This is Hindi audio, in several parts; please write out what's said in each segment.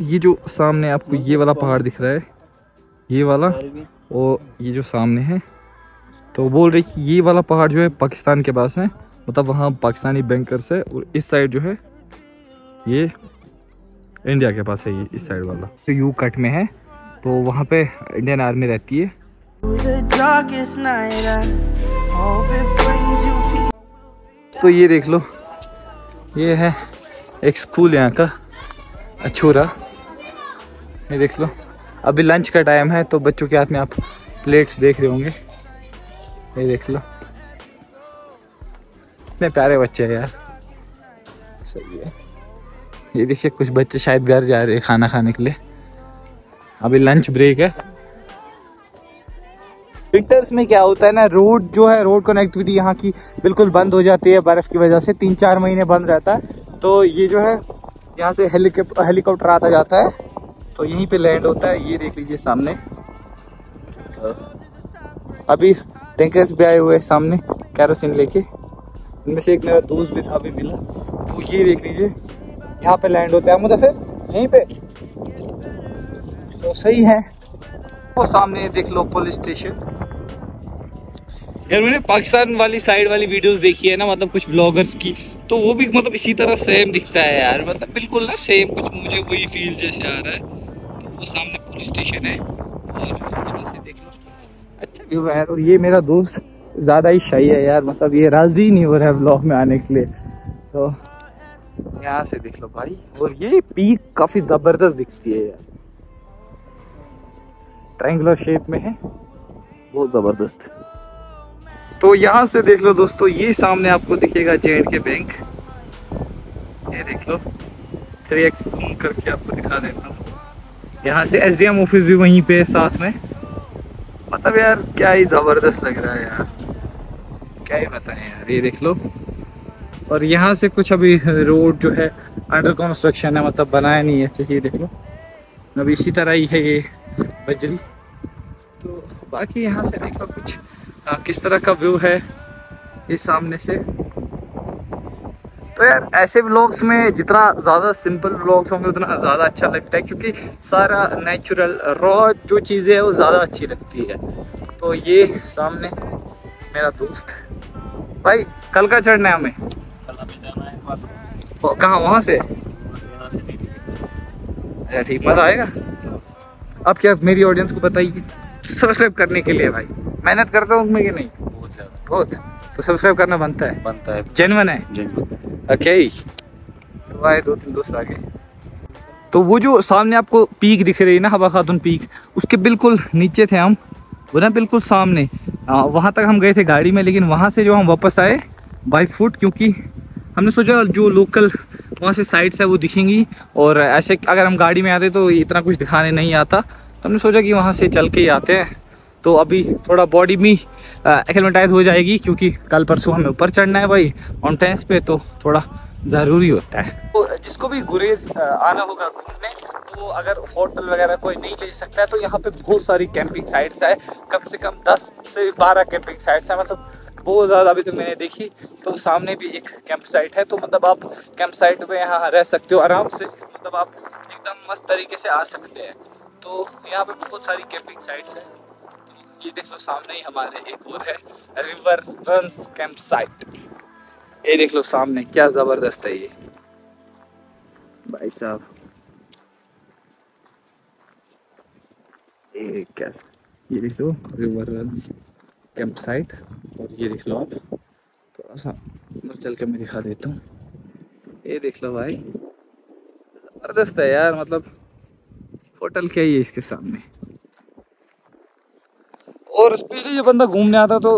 ये जो सामने आपको ये वाला पहाड़ दिख रहा है, ये वाला और ये जो सामने है तो बोल रहे कि ये वाला पहाड़ जो है पाकिस्तान के पास है मतलब वहाँ पाकिस्तानी बैंकर्स है और इस साइड जो है ये इंडिया के पास है ये, इस साइड वाला। तो यू कट में है तो वहाँ पे इंडियन आर्मी रहती है। तो ये देख लो, ये है एक स्कूल यहाँ का, अछूरा। ये देख लो। अभी लंच का टाइम है तो बच्चों के हाथ में आप प्लेट्स देख रहे होंगे। ये देख लो। इतने प्यारे बच्चे हैं यार। सही है। ये देखिए, कुछ बच्चे शायद घर जा रहे हैं खाना खाने के लिए। अभी लंच ब्रेक है। विंटर्स में क्या होता है ना रोड जो है रोड कनेक्टिविटी यहाँ की बिल्कुल बंद हो जाती है बर्फ़ की वजह से। तीन चार महीने बंद रहता है। तो ये जो है, यहाँ से हेलीकॉप्टर आता जाता है। तो यहीं पे लैंड होता है, ये देख लीजिए सामने। तो अभी टैंकर्स भी आए हुए हैं सामने कैरोसिन लेके। इनमें से एक मेरा दोस्त भी था, अभी मिला। तो ये देख लीजिए, यहाँ पे लैंड होता है। मुदसर यहीं पे। तो सही है। वो सामने देख लो पुलिस स्टेशन यार, मैंने पाकिस्तान वाली साइड वाली वीडियोस देखी है ना मतलब कुछ व्लॉगर्स की। तो वो भी मतलब इसी तरह सेम दिखता है यार। मतलब बिल्कुल ना सेम कुछ मुझे वही फील जैसे आ रहा है। वो सामने पुलिस स्टेशन है। और से देख लो। अच्छा व्यू है और ये मेरा दोस्त ज़्यादा ही सही है यार मतलब ये राज़ी नहीं हो रहा है ब्लॉग में आने के लिए। तो यहाँ से देख लो भाई, और ये पीक काफ़ी ज़बरदस्त दिखती है यार। ट्रायंगुलर शेप में है, बहुत ज़बरदस्त। तो यहाँ से देख लो दोस्तों, ये सामने आपको दिखेगा जे के बैंक ये देख लो थ्री एक्स करके आपको दिखा देता हूँ। यहाँ से एसडीएम ऑफ़िस भी वहीं पे है साथ में। मतलब यार क्या ही ज़बरदस्त लग रहा है यार। क्या ही बताएँ यार ये देख लो। और यहाँ से कुछ अभी रोड जो है अंडर कंस्ट्रक्शन है मतलब बनाया नहीं है अच्छे से ये देख लो। अभी इसी तरह ही है ये बजरी। तो बाकी यहाँ से देख लो कुछ आ, किस तरह का व्यू है इस सामने से। तो यार ऐसे व्लॉग्स में जितना ज़्यादा सिंपल व्लॉग्स होंगे उतना ज़्यादा अच्छा लगता है क्योंकि सारा नेचुरल रॉ जो चीज़ें है वो ज़्यादा अच्छी लगती है। तो ये सामने मेरा दोस्त। भाई कल का चढ़ना है हमें? कहाँ वहाँ से? अच्छा ठीक मज़ा आएगा? अब क्या मेरी ऑडियंस को बताइए सब्सक्राइब करने के लिए भाई। मेहनत करता हूँ मैं कि नहीं? बहुत ज़्यादा। बहुत। तो सब्सक्राइब करना बनता है। बनता है। जेनवन है? ओके तो आए दो तीन दोस्त आगे। तो वो जो सामने आपको पीक दिख रही है ना हवा खातून पीक उसके बिल्कुल नीचे थे हम। वो ना बिल्कुल सामने। वहाँ तक हम गए थे गाड़ी में लेकिन वहाँ से जो हम वापस आए बाई फुट क्योंकि हमने सोचा जो लोकल वहाँ से साइड्स है वो दिखेंगी। और ऐसे अगर हम गाड़ी में आते तो इतना कुछ दिखाने नहीं आता। तो हमने सोचा कि वहाँ से चल के ही आते हैं। तो अभी थोड़ा बॉडी भी एक्लेमेटाइज हो जाएगी क्योंकि कल परसों हमें ऊपर चढ़ना है भाई माउंटेन्स पे तो थोड़ा ज़रूरी होता है। तो जिसको भी गुरेज आना होगा घूमने तो अगर होटल वगैरह कोई नहीं ले सकता है तो यहाँ पे बहुत सारी कैंपिंग साइट्स है। कम से कम 10 से 12 कैंपिंग साइट्स है मतलब बहुत ज़्यादा अभी तो मैंने देखी। तो सामने भी एक कैंप साइट है तो मतलब आप कैंप साइट में यहाँ रह सकते हो आराम से मतलब आप एकदम मस्त तरीके से आ सकते हैं। तो यहाँ पे बहुत सारी कैंपिंग साइट्स हैं। ये देख लो सामने ही हमारे एक और है रिवर रंस कैंप साइट ये देख लो सामने, क्या ज़बरदस्त है ये। भाई साहब, ये क्या ये देख लो रिवर रंस कैंप साइट और ये देख लो आप। थोड़ा सा अंदर चल के मैं दिखा देता हूँ। ये देख लो भाई, ज़बरदस्त है यार मतलब होटल क्या ही है इसके सामने। और स्पेशली जब बंदा घूमने आता तो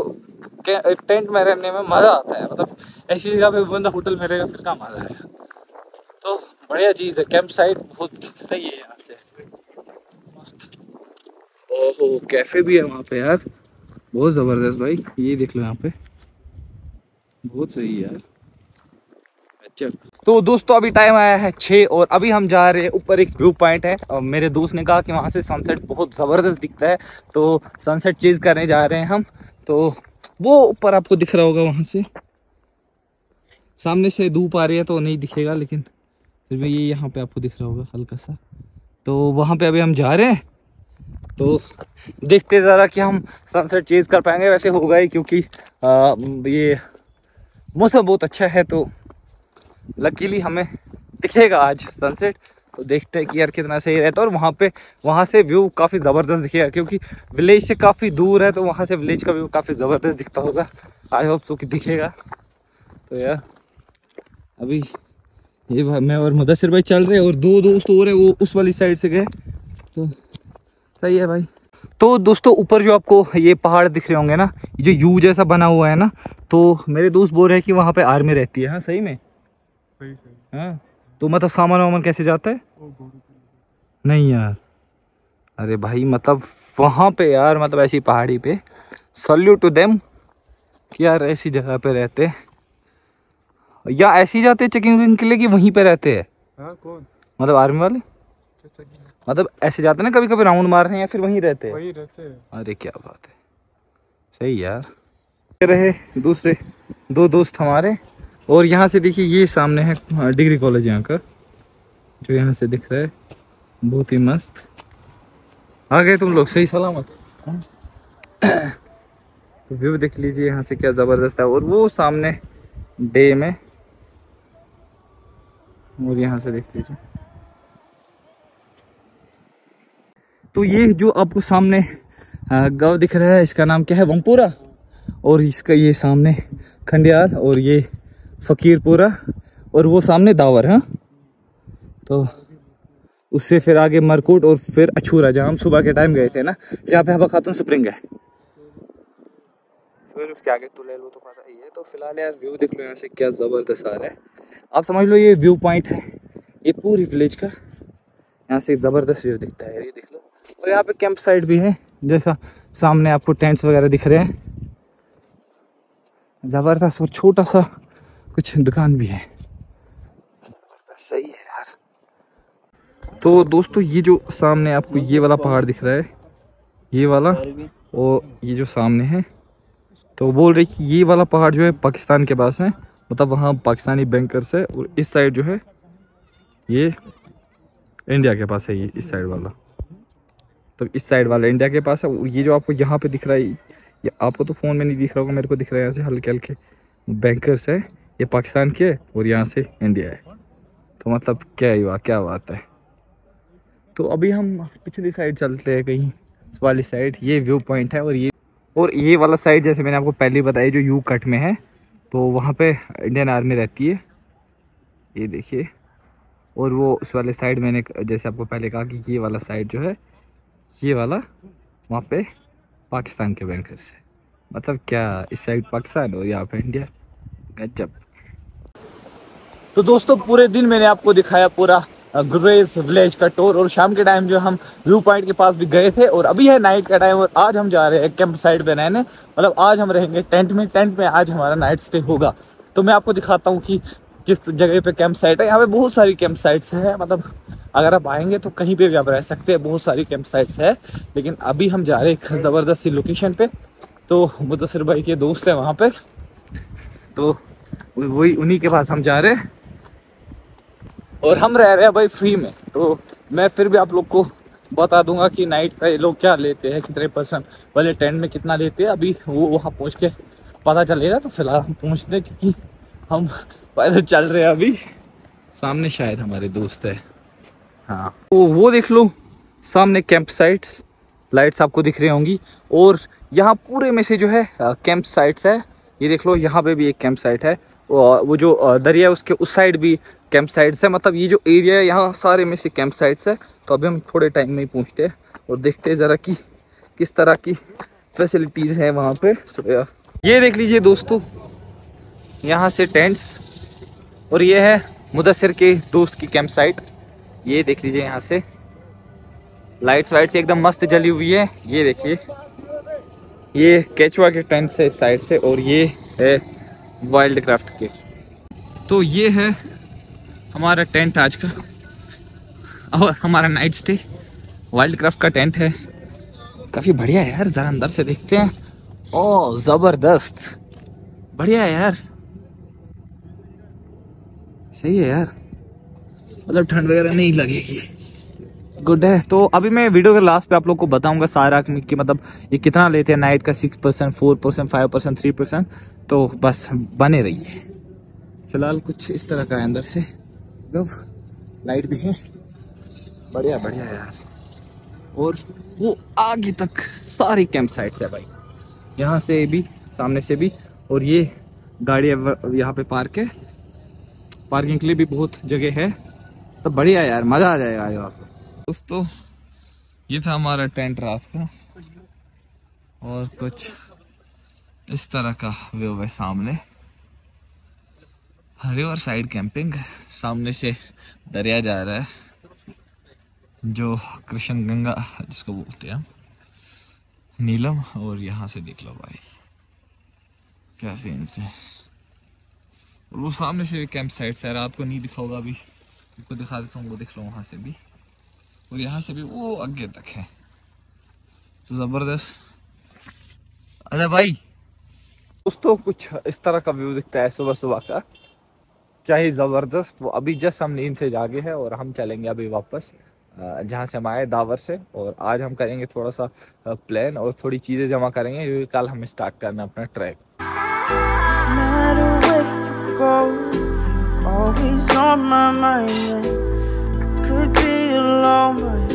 टेंट में रहने में मज़ा आता है मतलब ऐसी जगह पे बंदा होटल में रहेगा, फिर कहाँ मज़ा आएगा। तो बढ़िया चीज़ है कैंप साइट बहुत सही है यहाँ से। मस्त। ओहो कैफ़े भी है वहाँ पे यार। बहुत ज़बरदस्त भाई, ये देख लो यहाँ पे। बहुत सही है यार। अच्छा। तो दोस्तों अभी टाइम आया है छः और अभी हम जा रहे हैं ऊपर एक व्यू पॉइंट है। और मेरे दोस्त ने कहा कि वहाँ से सनसेट बहुत ज़बरदस्त दिखता है तो सनसेट चेज करने जा रहे हैं हम। तो वो ऊपर आपको दिख रहा होगा वहाँ से। सामने से धूप आ रही है तो नहीं दिखेगा लेकिन फिर भी ये यहाँ पे आपको दिख रहा होगा हल्का सा तो वहाँ पे अभी हम जा रहे हैं। तो देखते ज़रा कि हम सनसेट चेज कर पाएँगे। वैसे होगा ही क्योंकि आ, ये मौसम बहुत अच्छा है तो लकीली हमें दिखेगा आज सनसेट तो देखते हैं कि यार कितना सही रहता है। और वहाँ पे, वहाँ से व्यू काफ़ी ज़बरदस्त दिखेगा, क्योंकि विलेज से काफ़ी दूर है तो वहाँ से विलेज का व्यू काफ़ी ज़बरदस्त दिखता होगा। आई होप सो कि दिखेगा। तो यार, अभी ये मैं और मुदसर भाई चल रहे हैं, और दो दोस्त और है, वो उस वाली साइड से गए। तो सही है भाई। तो दोस्तों, ऊपर जो आपको ये पहाड़ दिख रहे होंगे ना जो यू जैसा बना हुआ है ना तो मेरे दोस्त बोल रहे हैं कि वहाँ पे आर्मी रहती है। हाँ सही में? सही सही। हाँ? तो मतलब सामान वामान कैसे जाता है? नहीं यार। अरे भाई मतलब वहाँ पे यार मतलब ऐसी पहाड़ी पे। सल्यूट टू देम कि यार ऐसी जगह पे रहते या ऐसी जाते चेकिंग के लिए कि वहीं पे रहते हैं? हाँ, कौन? मतलब आर्मी वाले? मतलब ऐसे जाते ना कभी कभी राउंड मार रहे हैं या फिर वहीं रहते हैं? वहीं रहते हैं। अरे क्या बात है। सही यार। रहे दूसरे दो दोस्त हमारे। और यहाँ से देखिए, ये सामने है डिग्री कॉलेज यहाँ का, जो यहाँ से दिख रहा है। बहुत ही मस्त। आ गए तुम लोग, सही सलामत। हाँ। तो व्यू देख लीजिए यहाँ से क्या ज़बरदस्त है। और वो सामने डे में, और यहाँ से देख लीजिए। तो ये जो आपको सामने गाँव दिख रहा है, इसका नाम क्या है? वमपुरा और इसका ये सामने खंडियाल और ये फ़कीरपुरा और वो सामने दावर, है? हाँ? तो उससे फिर आगे मरकुट और फिर अछूरा, जहाँ हम सुबह के टाइम गए थे ना, जहाँ पे हवा खातून स्प्रिंग है। फिर उसके आगे तो ले लो तो पता ही है। तो फ़िलहाल यार व्यू देख लो यहाँ से क्या ज़बरदस्त आ रहा है। आप समझ लो ये व्यू पॉइंट है, ये पूरी विलेज का। यहाँ से ज़बरदस्त व्यू दिखता है, ये देख लो। और यहाँ पे कैंप साइट भी है, जैसा सामने आपको टेंट्स वगैरह दिख रहे हैं। ज़बरदस्त और छोटा सा कुछ दुकान भी है। सही है यार। तो दोस्तों ये जो सामने आपको ये वाला पहाड़ दिख रहा है ये वाला और ये जो सामने है तो बोल रहे कि ये वाला पहाड़ जो है पाकिस्तान के पास है मतलब वहाँ पाकिस्तानी बैंकर्स है और इस साइड जो है ये इंडिया के पास है ये इस साइड वाला। तो इस साइड वाला इंडिया के पास है और ये जो आपको यहाँ पे दिख रहा है ये आपको तो फ़ोन में नहीं दिख रहा होगा मेरे को दिख रहा है यहाँ से हल्के हल्के बैंकर्स है। ये पाकिस्तान के और यहाँ से इंडिया है। तो मतलब क्या ही हुआ क्या बात है। तो अभी हम पिछली साइड चलते हैं कहीं वाली साइड ये व्यू पॉइंट है और ये और ये वाला साइड जैसे मैंने आपको पहले बताया, जो यू कट में है तो वहाँ पे इंडियन आर्मी रहती है। ये देखिए। और वो उस वाले साइड मैंने जैसे आपको पहले कहा कि ये वाला साइड जो है, ये वाला वहाँ पे पाकिस्तान के बैंकर्स है। मतलब क्या, इस साइड पाकिस्तान और यहाँ पे इंडिया गजब। तो दोस्तों, पूरे दिन मैंने आपको दिखाया पूरा गुरेज विलेज का टूर और शाम के टाइम जो हम व्यू पॉइंट के पास भी गए थे और अभी है नाइट का टाइम और आज हम जा रहे हैं कैंप साइड पे रहने। मतलब आज हम रहेंगे टेंट में टेंट में आज हमारा नाइट स्टे होगा। तो मैं आपको दिखाता हूँ कि किस जगह पे कैंप साइट है। यहाँ पे बहुत सारी कैंप साइट्स हैं। मतलब अगर आप आएँगे तो कहीं पे भी आप रह सकते हैं। बहुत सारी कैंप साइट्स है। लेकिन अभी हम जा रहे हैं ज़बरदस्त सी लोकेशन पे। तो मुदसर भाई के दोस्त है वहाँ पे। तो वही उन्हीं के पास हम जा रहे हैं। और हम रह रहे हैं भाई फ्री में। तो मैं फिर भी आप लोग को बता दूँगा कि नाइट का ये लोग क्या लेते हैं, कितने परसेंट पहले टेंट में कितना लेते हैं, अभी वो वहाँ पहुँच के पता चलेगा तो फ़िलहाल हम पहुँचते क्योंकि हम पैदल चल रहे हैं अभी। सामने शायद हमारे दोस्त है। हाँ। तो वो देख लो, सामने कैंप साइट्स लाइट्स आपको दिख रही होंगी। और यहाँ पूरे में से जो है कैंप साइट्स है, ये देख लो, यहाँ पे भी एक कैंप साइट है। वो जो दरिया है, उसके उस साइड भी कैंप साइट्स है। मतलब ये जो एरिया है, यहाँ सारे में से कैंप साइट्स है। तो अभी हम थोड़े टाइम में ही पहुँचते हैं और देखते हैं ज़रा कि किस तरह की फैसिलिटीज़ हैं वहाँ पे। ये देख लीजिए दोस्तों, यहाँ से टेंट्स और ये है मुदसर के दोस्त की कैंप साइट ये देख लीजिए यहाँ से। लाइट्स वाइट्स एकदम मस्त जली हुई है। ये देखिए। ये केचुआ के टेंट से इस साइड से और ये है वाइल्ड क्राफ्ट के। तो ये है हमारा टेंट आज का, और हमारा नाइट स्टे वाइल्ड क्राफ्ट का टेंट है। काफ़ी बढ़िया है यार, ज़रा अंदर से देखते हैं। ओ, ज़बरदस्त। बढ़िया है यार। सही है यार। मतलब ठंड वगैरह नहीं लगेगी। गुड है। तो अभी मैं वीडियो के लास्ट पे आप लोग को बताऊँगा सारा की मतलब ये कितना लेते हैं नाइट का six percent four percent five percent three percent तो बस बने रहिए। फ़िलहाल कुछ इस तरह का है अंदर से। लाइट भी है। बढ़िया बढ़िया यार। और वो आगे तक सारी कैंप साइट्स है भाई। यहाँ से भी, सामने से भी। और ये गाड़ी यहाँ पे पार्क है। पार्किंग के लिए भी बहुत जगह है। तो बढ़िया यार, मज़ा आ जाएगा आपको दोस्तों, ये था हमारा टेंट रात का। और कुछ इस तरह का व्यू है सामने। रिवर साइड कैंपिंग सामने से दरिया जा रहा है, जो कृष्ण गंगा, जिसको बोलते हैं नीलम। और यहाँ से देख लो भाई, क्या सीन से और वो सामने से कैंप साइट है। रात को नहीं दिखा होगा अभी उनको दिखा देता हूँ, वो दिख लो वहाँ से भी। और यहाँ से भी वो आगे तक है। तो ज़बरदस्त। अरे भाई। दोस्तों कुछ इस तरह का व्यू दिखता है सुबह सुबह का। क्या ही ज़बरदस्त। वो अभी जस्ट हम नींद से जागे हैं और हम चलेंगे अभी वापस जहाँ से हम आए दावर से। और आज हम करेंगे थोड़ा सा प्लान और थोड़ी चीज़ें जमा करेंगे क्योंकि कल हमें स्टार्ट करना अपना track Always on my mind alone, but